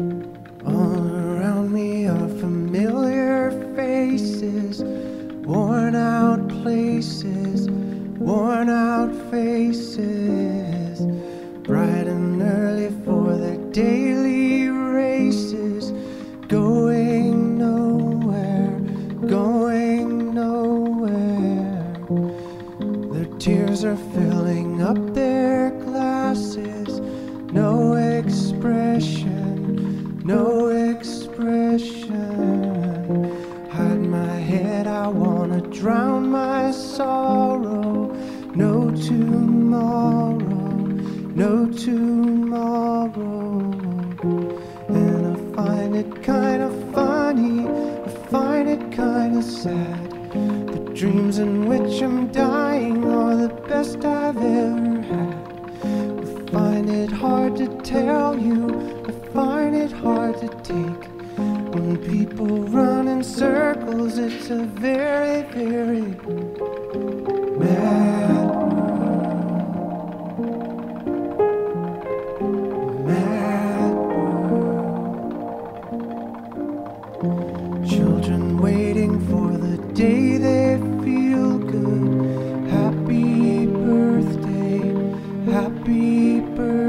All around me are familiar faces, worn out places, worn out faces. Bright and early for the daily races, going nowhere, going nowhere. Their tears are filling up their glasses. No expression. Hide my head, I wanna drown my sorrow. No tomorrow, no tomorrow. And I find it kinda funny, I find it kinda sad. The dreams in which I'm dying take when people run in circles? It's a very, very mad world. Mad world. Children waiting for the day they feel good. Happy birthday, happy birthday.